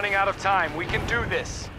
running out of time. We can do this.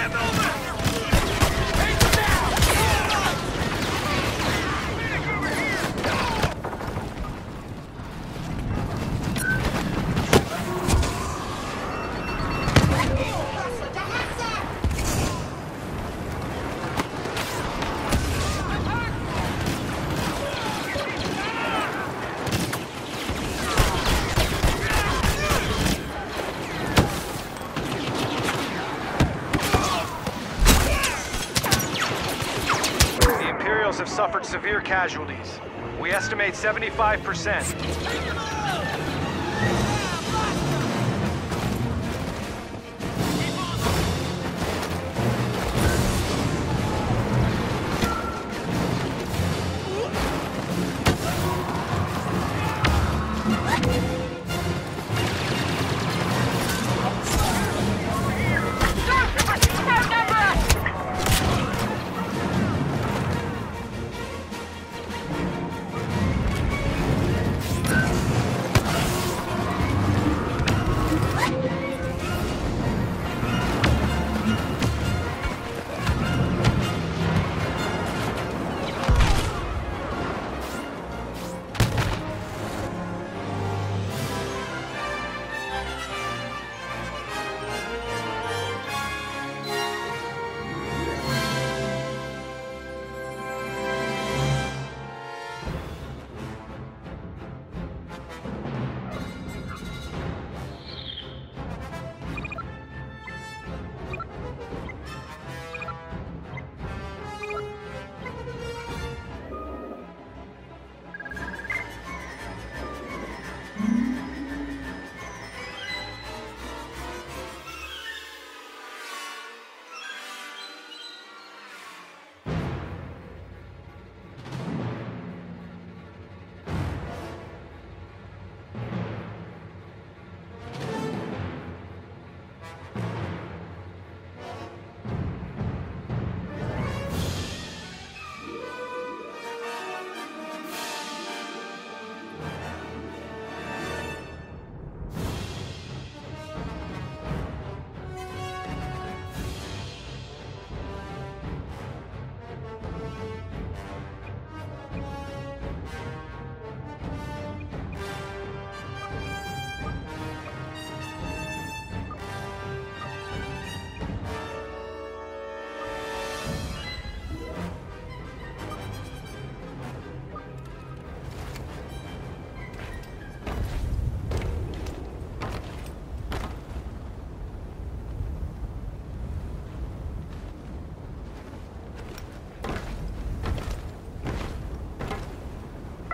The suffered severe casualties. We estimate 75%.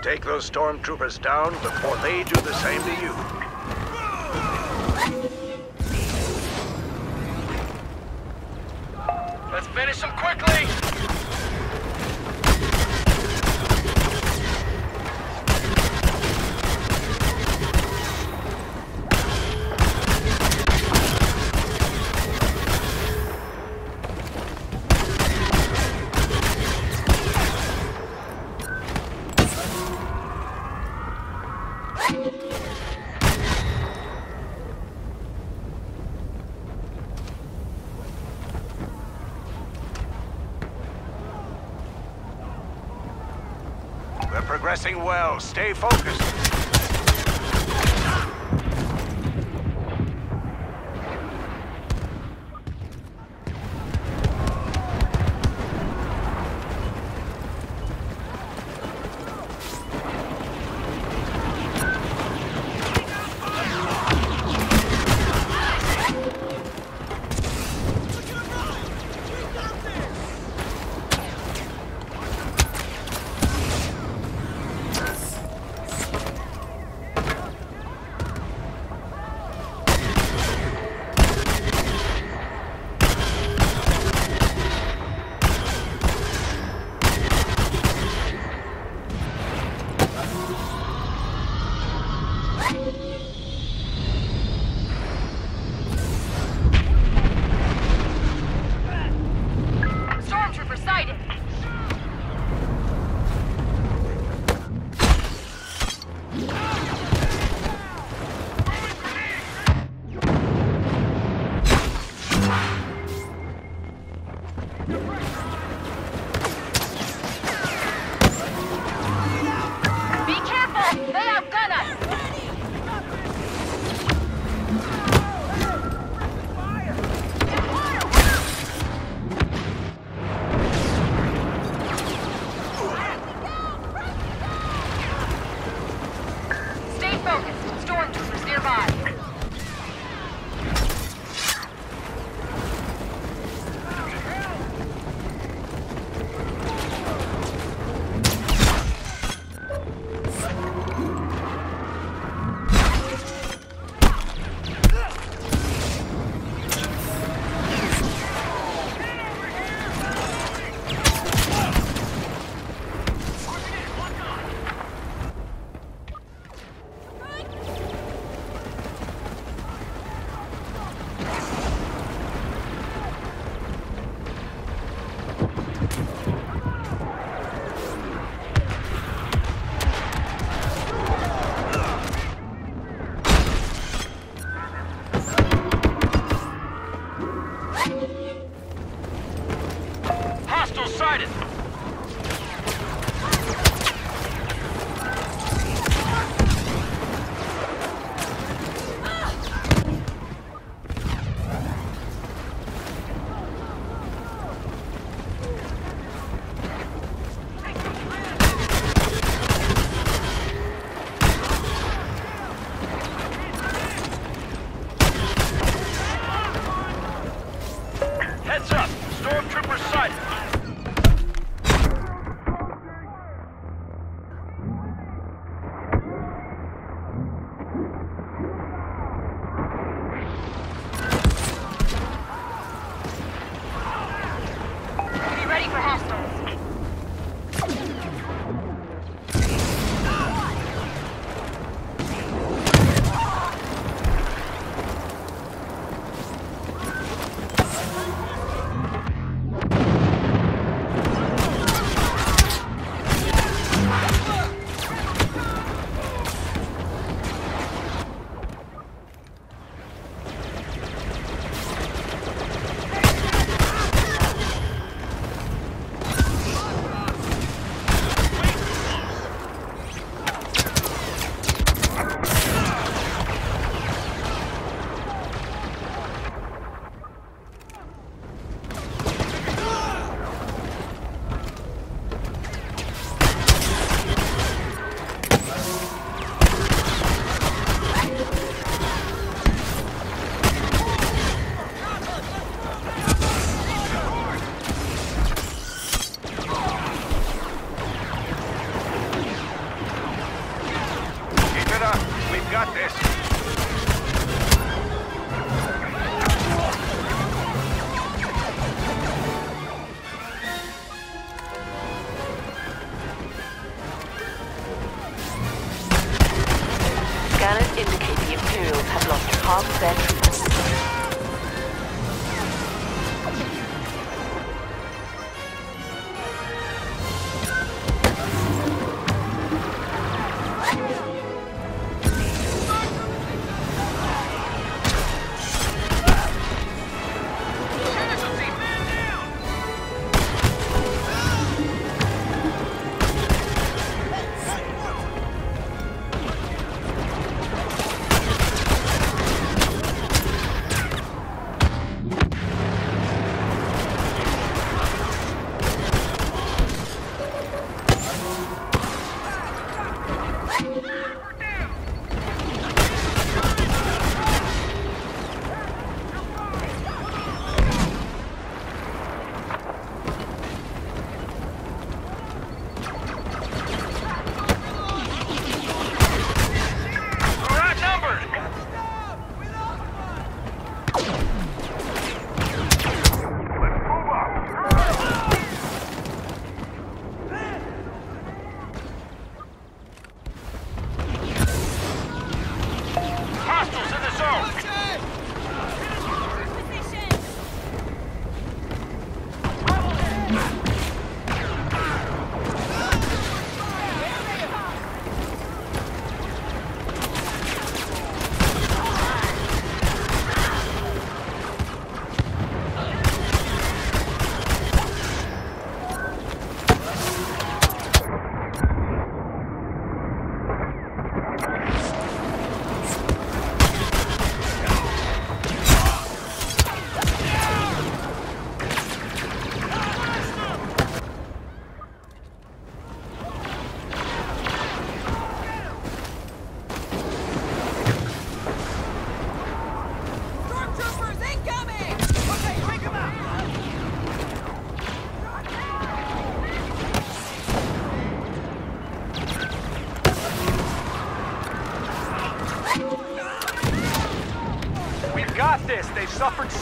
Take those stormtroopers down before they do the same to you. Progressing well. Stay focused.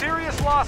Serious losses.